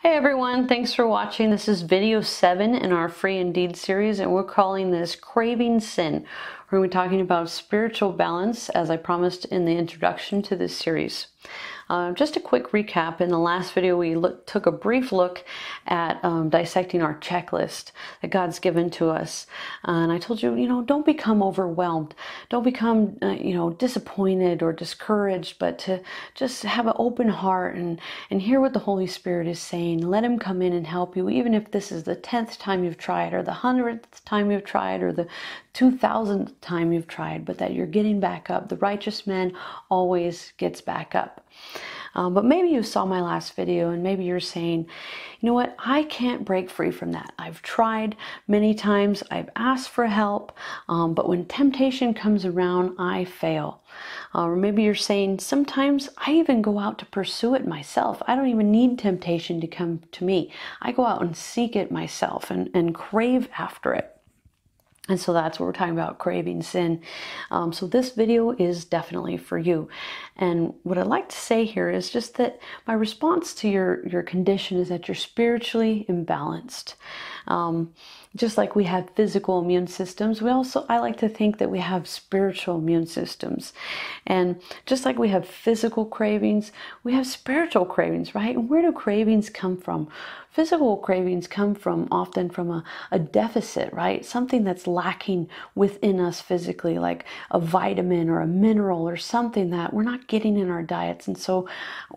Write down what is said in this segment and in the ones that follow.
Hey everyone, thanks for watching. This is video 7 in our Free Indeed series and we're calling this Craving Sin. We're going to be talking about spiritual balance as I promised in the introduction to this series. Uh, just a quick recap. In the last video, we look, took a brief look at um, dissecting our checklist that God's given to us. Uh, and I told you, you know, don't become overwhelmed. Don't become, uh, you know, disappointed or discouraged, but to just have an open heart and, and hear what the Holy Spirit is saying. Let Him come in and help you, even if this is the 10th time you've tried, or the 100th time you've tried, or the 2000th time you've tried, but that you're getting back up. The righteous man always gets back up. Um, but maybe you saw my last video and maybe you're saying, you know what, I can't break free from that. I've tried many times, I've asked for help, um, but when temptation comes around, I fail. Uh, or maybe you're saying, sometimes I even go out to pursue it myself. I don't even need temptation to come to me. I go out and seek it myself and, and crave after it. And so that's what we're talking about, craving sin. Um, so this video is definitely for you. And what I'd like to say here is just that my response to your, your condition is that you're spiritually imbalanced. Um, just like we have physical immune systems, we also, I like to think that we have spiritual immune systems. And just like we have physical cravings, we have spiritual cravings, right? And where do cravings come from? Physical cravings come from often from a, a deficit, right? Something that's lacking within us physically, like a vitamin or a mineral or something that we're not getting in our diets. And so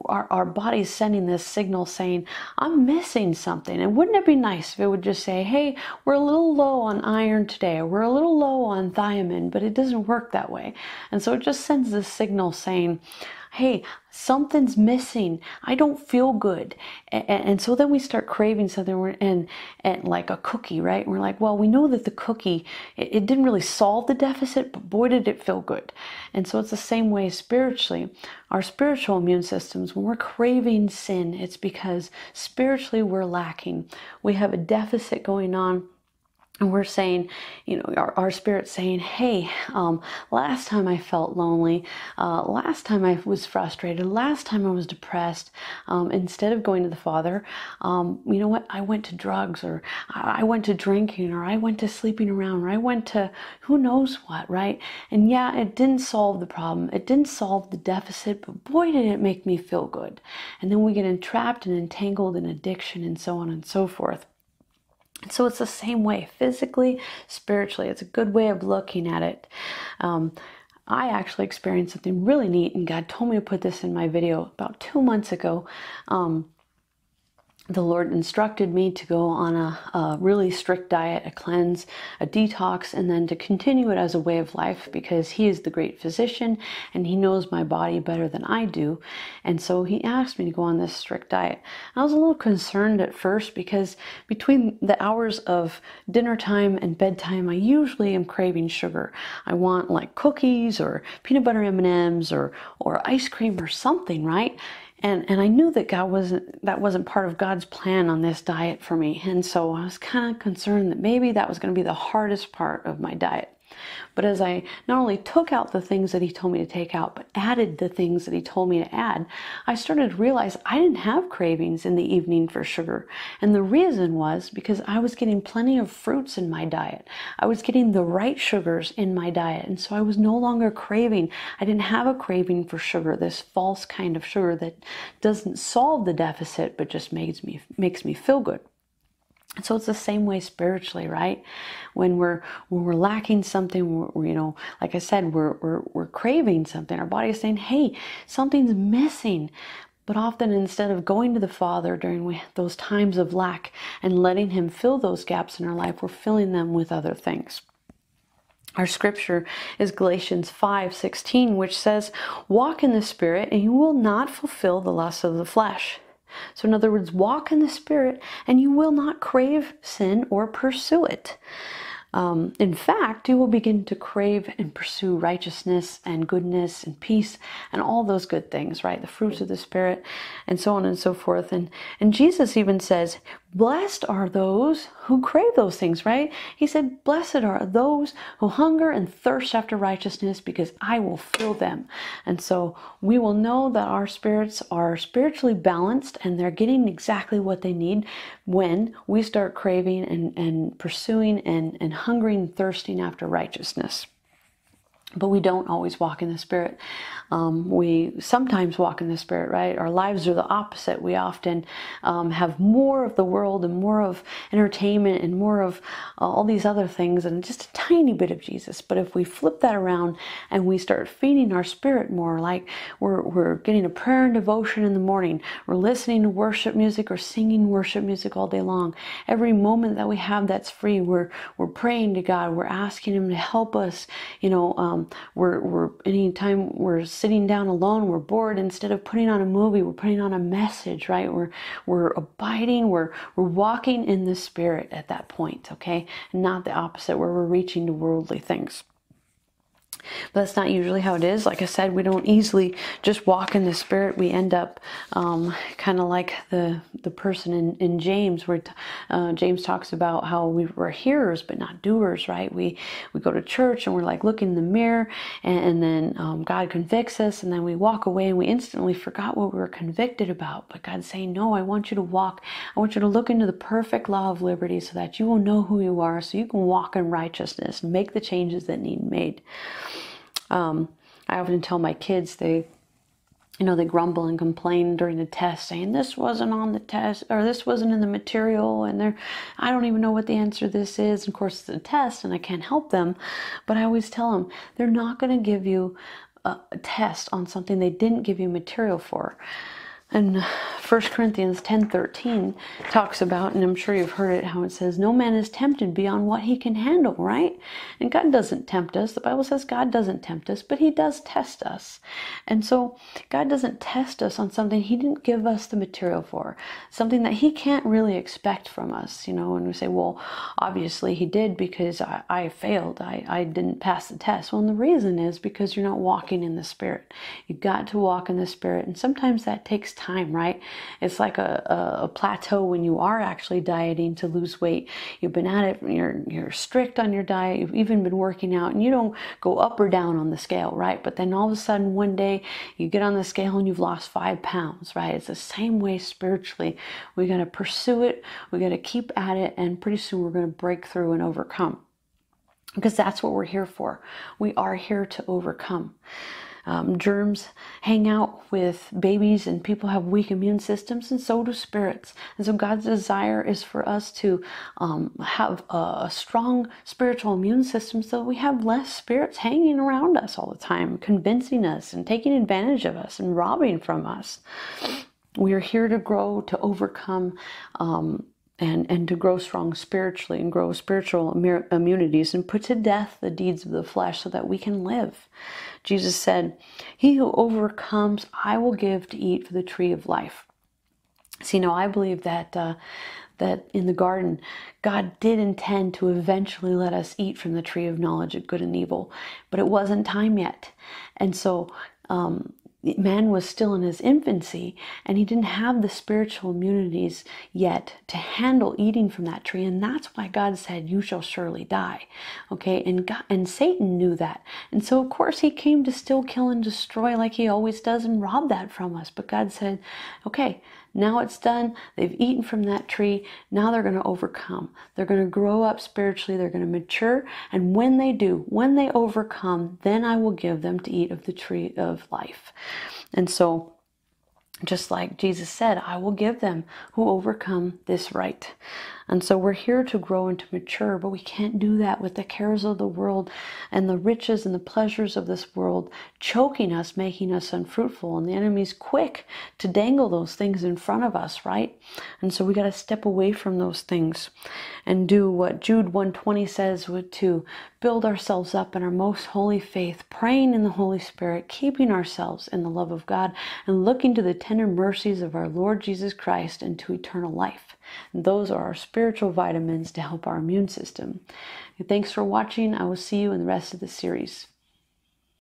our, our body's sending this signal saying, I'm missing something. And wouldn't it be nice if it would just say, hey, we're a little low on iron today, or we're a little low on thiamine, but it doesn't work that way. And so it just sends this signal saying, hey, something's missing. I don't feel good. And, and so then we start craving something and, and like a cookie, right? And we're like, well, we know that the cookie, it, it didn't really solve the deficit, but boy, did it feel good. And so it's the same way spiritually. Our spiritual immune systems, when we're craving sin, it's because spiritually we're lacking. We have a deficit going on and we're saying, you know, our, our spirit saying, hey, um, last time I felt lonely, uh, last time I was frustrated, last time I was depressed, um, instead of going to the Father, um, you know what, I went to drugs or I went to drinking or I went to sleeping around or I went to who knows what, right? And yeah, it didn't solve the problem. It didn't solve the deficit, but boy, did it make me feel good. And then we get entrapped and entangled in addiction and so on and so forth. So it's the same way, physically, spiritually. It's a good way of looking at it. Um, I actually experienced something really neat, and God told me to put this in my video about two months ago. Um, the Lord instructed me to go on a, a, really strict diet, a cleanse, a detox, and then to continue it as a way of life because He is the great physician and He knows my body better than I do. And so He asked me to go on this strict diet. I was a little concerned at first because between the hours of dinner time and bedtime, I usually am craving sugar. I want like cookies or peanut butter M&Ms or, or ice cream or something, right? And and I knew that God wasn't that wasn't part of God's plan on this diet for me, and so I was kind of concerned that maybe that was going to be the hardest part of my diet. But as I not only took out the things that he told me to take out, but added the things that he told me to add, I started to realize I didn't have cravings in the evening for sugar. And the reason was because I was getting plenty of fruits in my diet. I was getting the right sugars in my diet. And so I was no longer craving. I didn't have a craving for sugar, this false kind of sugar that doesn't solve the deficit, but just makes me, makes me feel good. So it's the same way spiritually, right? When we're when we're lacking something, we're, you know, like I said, we're, we're we're craving something. Our body is saying, "Hey, something's missing." But often, instead of going to the Father during those times of lack and letting Him fill those gaps in our life, we're filling them with other things. Our scripture is Galatians 5 16, which says, Walk in the Spirit, and you will not fulfill the lusts of the flesh. So, in other words, walk in the Spirit and you will not crave sin or pursue it. Um, in fact, you will begin to crave and pursue righteousness and goodness and peace and all those good things, right? The fruits of the Spirit and so on and so forth. And, and Jesus even says, blessed are those who crave those things, right? He said, Blessed are those who hunger and thirst after righteousness because I will fill them. And so we will know that our spirits are spiritually balanced and they're getting exactly what they need when we start craving and, and pursuing and, and hungering and thirsting after righteousness but we don't always walk in the spirit. Um, we sometimes walk in the spirit right? Our lives are the opposite. We often um, have more of the world and more of entertainment and more of uh, all these other things and just a tiny bit of jesus. But if we flip that around and we start feeding our spirit more like we're, we're getting a prayer and devotion in the morning we're listening to worship music or singing worship music all day long every moment that we have that's free we're we're praying to god we're asking him to help us you know um, um, we're, we're anytime we're sitting down alone, we're bored. Instead of putting on a movie, we're putting on a message, right? We're we're abiding, we're we're walking in the spirit at that point, okay, not the opposite, where we're reaching to worldly things. But that's not usually how it is. Like I said, we don't easily just walk in the Spirit. We end up um, kind of like the the person in, in James, where uh, James talks about how we were hearers but not doers. Right? We we go to church and we're like looking in the mirror, and, and then um, God convicts us, and then we walk away and we instantly forgot what we were convicted about. But God's saying, "No, I want you to walk. I want you to look into the perfect law of liberty, so that you will know who you are, so you can walk in righteousness, and make the changes that need made." Um, I often tell my kids they, you know, they grumble and complain during the test, saying this wasn't on the test or this wasn't in the material, and they're, I don't even know what the answer this is. And of course, it's a test, and I can't help them. But I always tell them they're not going to give you a, a test on something they didn't give you material for. And 1 Corinthians 10:13 talks about, and I'm sure you've heard it, how it says, "No man is tempted beyond what he can handle." Right? And God doesn't tempt us. The Bible says God doesn't tempt us, but He does test us. And so God doesn't test us on something He didn't give us the material for, something that He can't really expect from us. You know, and we say, "Well, obviously He did because I, I failed. I, I didn't pass the test." Well, and the reason is because you're not walking in the Spirit. You've got to walk in the Spirit, and sometimes that takes time, right? It's like a, a, plateau when you are actually dieting to lose weight. You've been at it, you're, you're strict on your diet, you've even been working out, and you don't go up or down on the scale, right? But then all of a sudden, one day, you get on the scale and you've lost five pounds, right? It's the same way spiritually. We got to pursue it, we got to keep at it, and pretty soon we're going to break through and overcome because that's what we're here for. We are here to overcome. Um, germs hang out with babies, and people have weak immune systems, and so do spirits. And so, God's desire is for us to um, have a, strong spiritual immune system so we have less spirits hanging around us all the time, convincing us and taking advantage of us and robbing from us. We are here to grow, to overcome um, and, and to grow strong spiritually and grow spiritual immunities and put to death the deeds of the flesh so that we can live. Jesus said, He who overcomes, I will give to eat for the tree of life. See, now I believe that. Uh, that in the garden, God did intend to eventually let us eat from the tree of knowledge of good and evil, but it wasn't time yet. And so um, man was still in his infancy and he didn't have the spiritual immunities yet to handle eating from that tree and that's why god said you shall surely die. Okay and god and satan knew that. And so of course he came to still kill and destroy like he always does and rob that from us. But god said okay now it's done. They've eaten from that tree. Now they're going to overcome. They're going to grow up spiritually. They're going to mature. And when they do, when they overcome, then I will give them to eat of the tree of life. And so, just like Jesus said, I will give them who overcome this right. And so we're here to grow and to mature, but we can't do that with the cares of the world and the riches and the pleasures of this world choking us, making us unfruitful. And the enemy's quick to dangle those things in front of us, right? And so we got to step away from those things and do what Jude 120 says to build ourselves up in our most holy faith, praying in the Holy Spirit, keeping ourselves in the love of God, and looking to the tender mercies of our Lord Jesus Christ and to eternal life. Those are our spiritual vitamins to help our immune system. Thanks for watching. I will see you in the rest of the series.